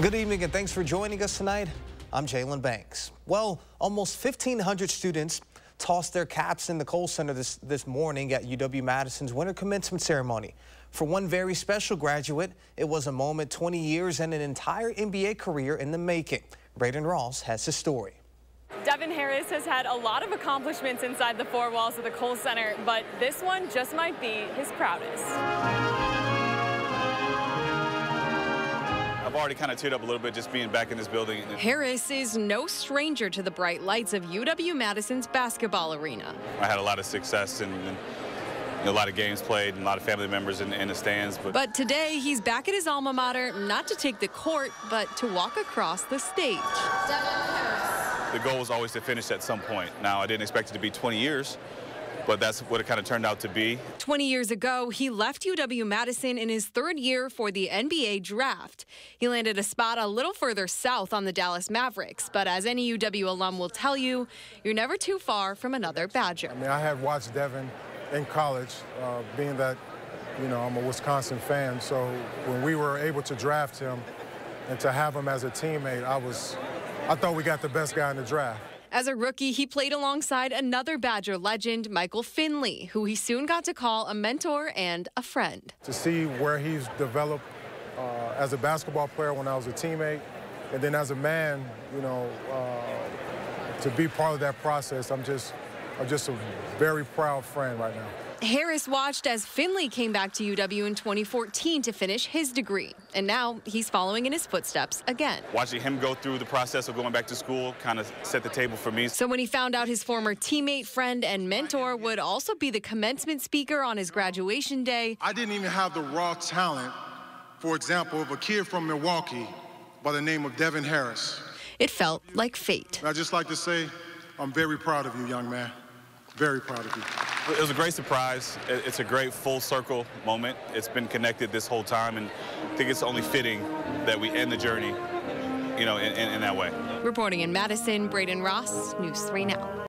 Good evening and thanks for joining us tonight. I'm Jalen Banks. Well, almost 1,500 students tossed their caps in the Kohl Center this, this morning at UW-Madison's winter commencement ceremony. For one very special graduate, it was a moment 20 years and an entire NBA career in the making. Braden Ross has his story. Devin Harris has had a lot of accomplishments inside the four walls of the Kohl Center, but this one just might be his proudest. Already kind of teared up a little bit just being back in this building. Harris is no stranger to the bright lights of UW-Madison's basketball arena. I had a lot of success and, and a lot of games played and a lot of family members in, in the stands. But. but today he's back at his alma mater, not to take the court, but to walk across the stage. The goal was always to finish at some point. Now, I didn't expect it to be 20 years, but that's what it kind of turned out to be. 20 years ago, he left UW-Madison in his third year for the NBA draft. He landed a spot a little further south on the Dallas Mavericks, but as any UW alum will tell you, you're never too far from another Badger. I mean, I had watched Devin in college, uh, being that, you know, I'm a Wisconsin fan, so when we were able to draft him and to have him as a teammate, I was, I thought we got the best guy in the draft. As a rookie, he played alongside another Badger legend, Michael Finley, who he soon got to call a mentor and a friend. To see where he's developed uh, as a basketball player when I was a teammate, and then as a man, you know, uh, to be part of that process, I'm just, I'm just a very proud friend right now. Harris watched as Finley came back to UW in 2014 to finish his degree, and now he's following in his footsteps again. Watching him go through the process of going back to school kind of set the table for me. So when he found out his former teammate, friend, and mentor would also be the commencement speaker on his graduation day, I didn't even have the raw talent, for example, of a kid from Milwaukee by the name of Devin Harris. It felt like fate. I'd just like to say, I'm very proud of you, young man. Very proud of you. It was a great surprise. It's a great full circle moment. It's been connected this whole time, and I think it's only fitting that we end the journey, you know, in, in, in that way. Reporting in Madison, Braden Ross, News 3 Now.